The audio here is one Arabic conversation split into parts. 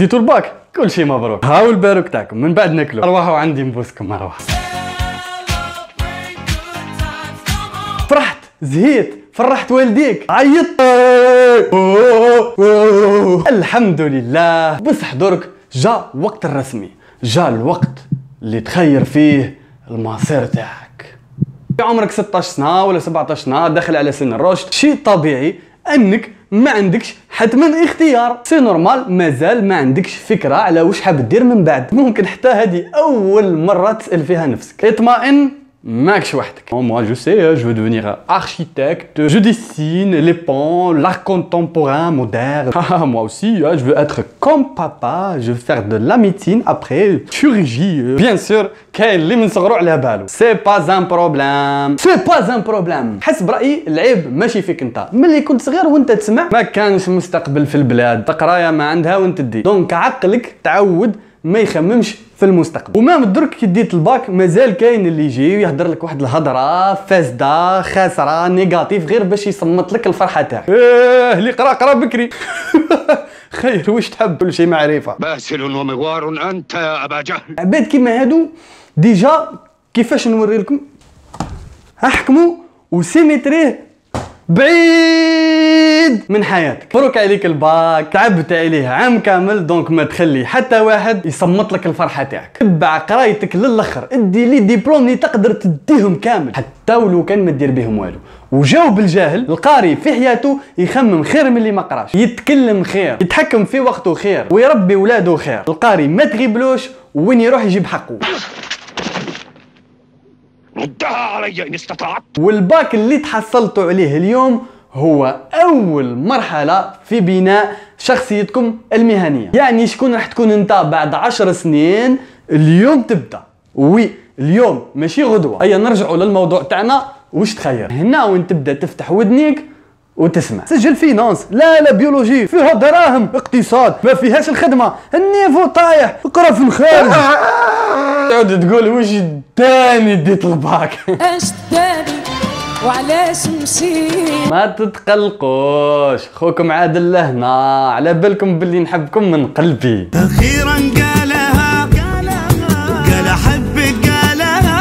ديتو الباك كل شيء مبروك. هاو الباروك تاعكم من بعد ناكلو. ارواحوا عندي نبوسكم أرواح. فرحت زهيت فرحت والديك. عيطت. الحمد لله بصح درك جا وقت الرسمي. جا الوقت اللي تخير فيه المصير تاعك. عمرك 16 سنة ولا 17 سنة داخل على سن الرشد. شيء طبيعي أنك ما عندكش حتى اختيار. c'est normal مازال ما عندكش فكرة على واش حاب دير من بعد. ممكن حتى هذه أول مرة تسأل فيها نفسك. اطمئن. moi je sais je veux devenir architecte je dessine les ponts l'art contemporain moderne ah, moi aussi je veux être comme papa je veux faire de la médecine après chirurgie bien sûr كاين اللي من صغرو على بالو سي با ان بروبليم سي با ان بروبليم حسب رايي العيب ماشي فيك انت ملي كنت صغير وانت تسمع ما كانش مستقبل في البلاد تقرايا ما عندها وانت دي دونك عقلك تعود ما يخممش في المستقبل. وما درك كي ديت الباك مازال كاين اللي يجي ويهضر لك واحد الهضرة فاسدة خاسرة négative غير باش يصمت لك الفرحة تاعك. إيه اللي قرا قرا بكري. خير واش تحب كل شيء معرفة؟ باسل ومغوار أنت يا أبا جهل. عباد كيما هادو déjà كيفاش نوري لكم؟ احكموا وسيمتريه بعيد! من حياتك. مبروك عليك الباك. تعبت عليه عام كامل. donc ما تخلي حتى واحد يصمت لك الفرحة تاعك. تبع قرايتك للأخر. ادي les diplômes اللي تقدر تديهم كامل. حتى ولو كان ما دير بهم والو. وجاوب الجاهل. القاري في حياته يخمم خير من اللي ما قراش. يتكلم خير. يتحكم في وقته خير. ويربي ولاده خير. القاري ما تغيبلوش. وين يروح يجيب حقه. ردها علي إن استطعت. والباك اللي تحصلتوا عليه اليوم هو أول مرحلة في بناء شخصيتكم المهنية. يعني شكون راح تكون أنت بعد عشر سنين؟ اليوم تبدأ. oui اليوم ماشي غدوة. هيا نرجعوا للموضوع تاعنا. واش تخير هنا وين تبدأ تفتح ودنيك وتسمع. سجل finance. لا لا biologie. فيها دراهم اقتصاد. ما فيهاش الخدمة. ال niveau طايح. اقرأ في الخارج. تعود تقول وش تاني ديت الباك؟ اش وعلاش مشيت ما تتقلقوش خوكم عادل لهنا على بالكم باللي نحبكم من قلبي. أخيرا قالها قال احبك قالها.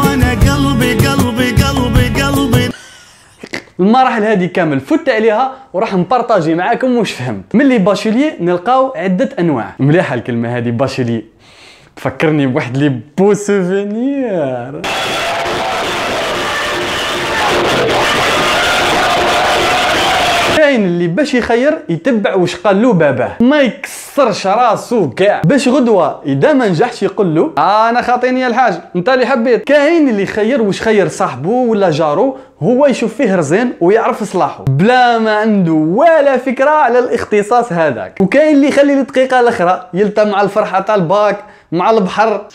وأنا قلبي قلبي قلبي قلبي. المراحل هذه كامل فت عليها وراح ن partager معاكم واش فهمت. م les bacheliers نلقاو عدة أنواع. مليحة الكلمة هذه bacheliers تفكرني بواحد les beaux souvenirs. كاين اللي باش يخير يتبع واش قال له باباه ما يكسرش راسو كاع. باش غدوة إذا ما نجحش يقول له أنا خاطيني الحاج أنت اللي حبيت. كاين اللي يخير واش خير صاحبه ولا جارو هو يشوف فيه رزين ويعرف صلاحه. بلا ما عنده ولا فكرة على الاختصاص هذاك. وكاين اللي يخلي الدقيقة الأخرى يلتم مع الفرحة تاع الباك مع البحر.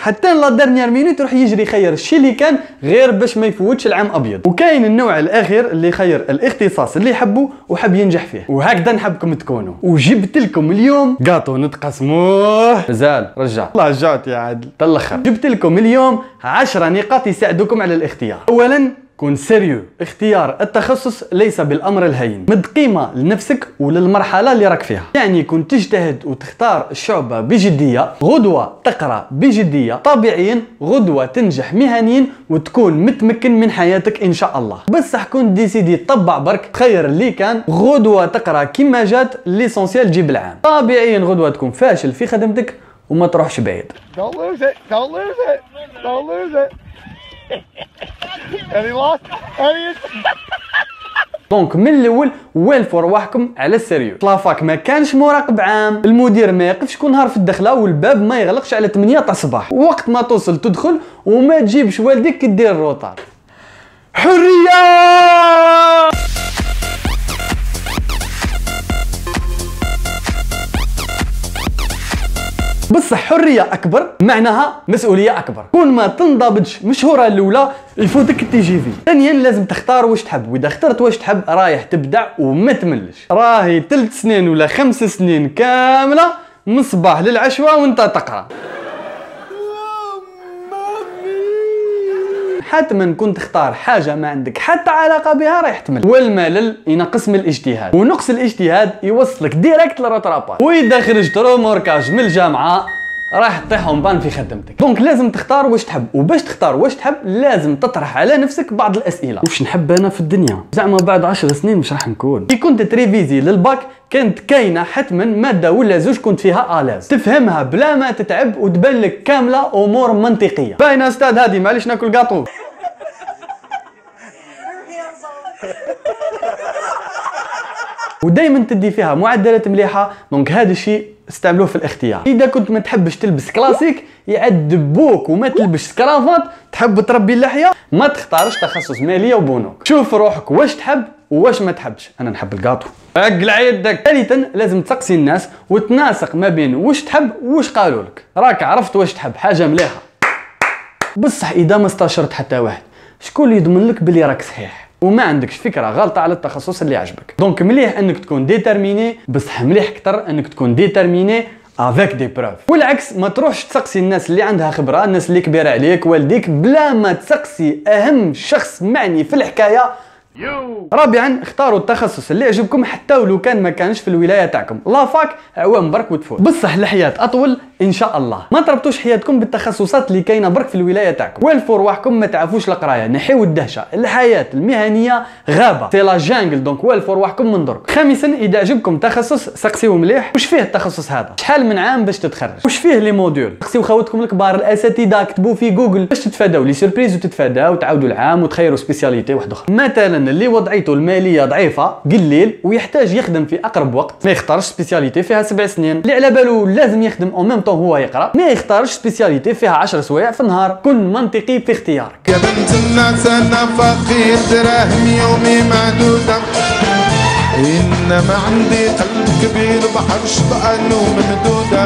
حتى la dernière minute يروح يجري يخير الشيء اللي كان غير باش ما يفوتش العام أبيض. وكاين النوع الأخير اللي يخير الاختصاص اللي يحبه وحب ينجح فيه. وهكذا نحبكم تكونوا. وجبت لكم اليوم قاطو نتقسموه مازال رجع. الله رجعت يا عادل تلخر جبت لكم اليوم 10 نقاط يساعدوكم على الاختيار. اولا كون sérieux. اختيار التخصص ليس بالأمر الهين. مد قيمة لنفسك وللمرحلة اللي راك فيها. يعني كون تجتهد وتختار الشعبه بجدية غدوة تقرأ بجدية. طبيعيا غدوة تنجح مهنيا وتكون متمكن من حياتك إن شاء الله. بصح كون décidé تطبع برك. تخير اللي كان غدوة تقرأ كيما جات l'essentiel جيب العام. طبيعيا غدوة تكون فاشل في خدمتك وما تروحش بعيد. Don't lose it. Don't lose it. Don't lose it. donc من الأول والفوا رواحكم على ال sérieux la fac ما كانش مراقب عام. المدير ما يقفش كل نهار في الدخلة والباب ما يغلقش على 8 تاع الصباح. وقت ما توصل تدخل وما تجيبش والديك كي دير ال retard حرية! بصح حرية أكبر معناها مسؤولية أكبر. كون ما تنضبطش من الشهورة الأولى يفوتك ال TGV ثانيا لازم تختار واش تحب وإذا اخترت واش تحب رايح تبدع وما تملش. راهي ثلاث سنين ولا خمس سنين كاملة من للعشوة وأنت تقرأ. حتما كنت تختار حاجة ما عندك حتى علاقة بها راح تمل والملل ينقص من الاجتهاد. ونقص الاجتهاد يوصلك direct لل rattrapage وإذا خرجت remorquage من الجامعة راح تطيح en panne في خدمتك. donc لازم تختار واش تحب. وباش تختار واش تحب لازم تطرح على نفسك بعض الأسئلة. واش نحب أنا في الدنيا؟ زعما بعد عشر سنين واش راح نكون. كي كنت ت réviser لل bac كانت كاينة حتما مادة ولا زوج كنت فيها à l'aise. تفهمها بلا ما تتعب وتبان لك كاملة أمور منطقية. باينة أستاذ هادي معليش ناكل قاطو. ودائما تدي فيها معدلات مليحة donc هذا الشيء استعملوه في الاختيار. إذا كنت ما تحبش تلبس كلاسيك يعذبوك. وما تلبسش cravate تحب تربي اللحية ما تختارش تخصص مالية وبنوك شوف روحك واش تحب وواش ما تحبش. أنا نحب القاطو. أقلع يدك. ثالثا لازم تسقسي الناس وتناسق ما بين واش تحب وواش قالوا لك. راك عرفت واش تحب حاجة مليحة. بصح إذا ما استشرت حتى واحد شكون اللي يضمن لك بلي راك صحيح؟ وما عندكش فكرة غلطه على التخصص اللي عجبك donc مليح إنك تكون déterminé بصح مليح أكثر إنك تكون déterminé avec des preuves والعكس ما تروحش تسقسي الناس اللي عندها خبرة الناس اللي كبيرة عليك والديك بلا ما تسقسي أهم شخص معني في الحكاية رابعا اختاروا التخصص اللي يعجبكم حتى ولو كان ما كانش في الولاية تاعكم. la fac عوام برك وتفوت. بصح الحياة أطول إن شاء الله. ما تربطوش حياتكم بالتخصصات اللي كاينة برك في الولاية تاعكم. والفوا رواحكم ما تعرفوش القراية. نحيو الدهشه الحياة المهنية غابة. c'est la jungle donc والفوا رواحكم من درك. خامسا إذا عجبكم تخصص سقسيو مليح. واش فيه التخصص هذا؟ شحال من عام باش تتخرج؟ واش فيه les modules؟ سقسيو خواتكم الكبار الأساتذة كتبوا في جوجل. باش تتفاداو les surprises وتتفاداو تعاودوا العام وتخيروا spécialité واحدة أخرى. مثلا اللي وضعيته المالية ضعيفة قليل ويحتاج يخدم في أقرب وقت. ما يختارش spécialité فيها سبع سنين. اللي على بالو لازم يخدم en même هو يقرأ. ما يختارش spécialité فيها 10 سوايع في النهار. كن منطقي في اختيارك. يا بنت الناس أنا فقير دراهم يومي معدودة انما عندي قلب كبير بحر شطأن وممدودة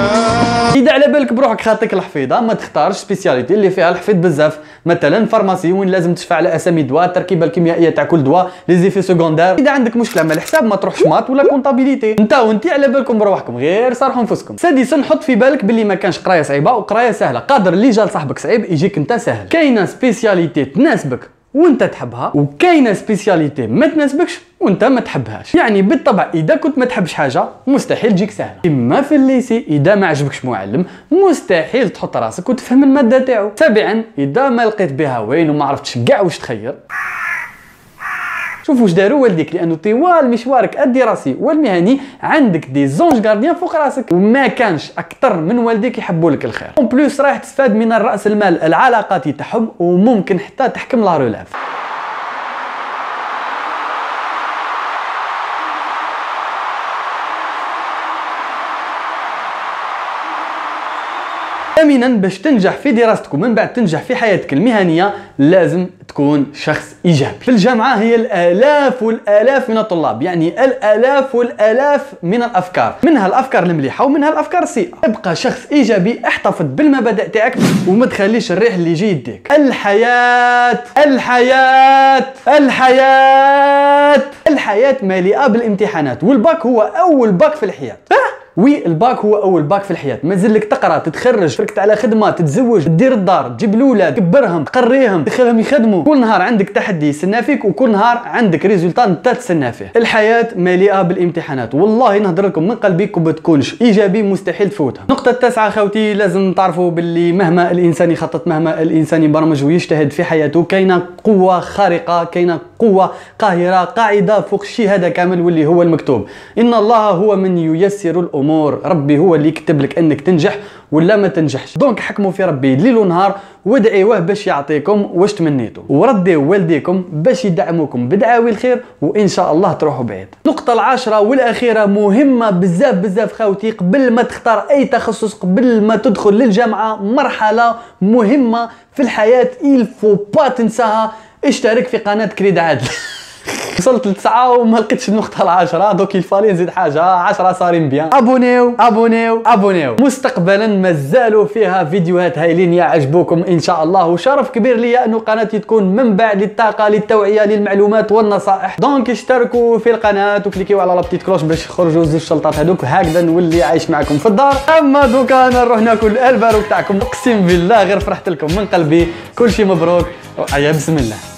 إذا على بالك بروحك خاطيك الحفيظة ما تختارش spécialité. اللي فيها الحفيظ بزاف. مثلا pharmacie وين لازم تشفع على أسامي دواء التركيبة الكيميائية تاع كل دواء les effets secondaires إذا عندك مشكلة مع الحساب ما تروحش maths ولا comptabilité أنت وانت على بالكم بروحكم غير صارحوا أنفسكم. سادسا حط في بالك باللي ما كانش قراية صعيبة وقراية سهلة. قادر اللي جا لصاحبك صعيب يجيك أنت سهل. كاينة spécialité تناسبك. وانت تحبها وكاينة spécialité ما تناسبكش وانت ما تحبهاش. يعني بالطبع إذا كنت ما تحبش حاجة مستحيل تجيك سهلة. إما في ال lycée إذا ما عجبكش معلم مستحيل تحط راسك وتفهم المادة تاعو. سابعا إذا ما لقيت بها وين وما عرفتش كاع واش تخير. شوف واش داروا والديك لأنه طوال مشوارك الدراسي والمهني عندك des anges gardiens فوق راسك وما كانش أكثر من والديك يحبوا لك الخير. en plus رايح تستفاد من الراس المال العلاقات تاعهم وممكن حتى تحكم la relève ثامنا باش تنجح في دراستك ومن بعد تنجح في حياتك المهنية لازم تكون شخص إيجابي. في الجامعة هي الآلاف والآلاف من الطلاب يعني الآلاف والآلاف من الأفكار. منها الأفكار المليحة ومنها الأفكار السيئة. ابقى شخص إيجابي احتفظ بالمبادئ تاعك وما تخليش الريح اللي يجي يديك. الحياة الحياة الحياة الحياة مليئة بالامتحانات والباك هو أول باك في الحياة. Oui ال bac هو أول باك في الحياة. مازال لك تقرأ تتخرج فركت على خدمة تتزوج دير الدار تجيب الأولاد تكبرهم تقريهم تخليهم يخدموا. كل نهار عندك تحدي يستنى فيك وكل نهار عندك résultat انت تستنى فيه. الحياة مليئة بالامتحانات. والله نهضر لكم من قلبي كون تكونش إيجابي مستحيل تفوتها. النقطه التاسعه خوتي لازم تعرفوا باللي مهما الإنسان يخطط مهما الإنسان يبرمج ويجتهد في حياته كاينة قوة خارقة كاينة قوة قاهرة قاعدة فوق الشيء هذا كامل واللي هو المكتوب. إن الله هو من ييسر الأمور. ربي هو اللي يكتب لك أنك تنجح ولا ما تنجحش. دونك حكموا في ربي ليل ونهار وادعيوه باش يعطيكم واش تمنيتوا ورديو والديكم باش يدعموكم بدعاوي الخير وإن شاء الله تروحوا بعيد. النقطه العاشرة والأخيرة مهمة بزاف بزاف خوتي قبل ما تختار أي تخصص قبل ما تدخل للجامعة مرحلة مهمة في الحياة faut pas تنساها اشترك في قناة كريد عادل. وصلت لتسعة وما لقيتش النقطة العاشرة. donc il fallait نزيد حاجة. عشرة ça rend bien. أبونيو أبونيو أبونيو. مستقبلا مازالوا فيها فيديوهات هايلين يعجبوكم إن شاء الله. وشرف كبير ليا أنه قناتي تكون منبع للطاقة للتوعية للمعلومات والنصائح. donc اشتركوا في القناة وكليكيو على la petite cloche باش يخرجوا زوج الشلطات هذوك. هكذا نولي عايش معكم في الدار. أما دوكا أنا نروح ناكل الباروك تاعكم أقسم بالله غير فرحت لكم من قلبي. كل شيء مبروك. يا بسم الله.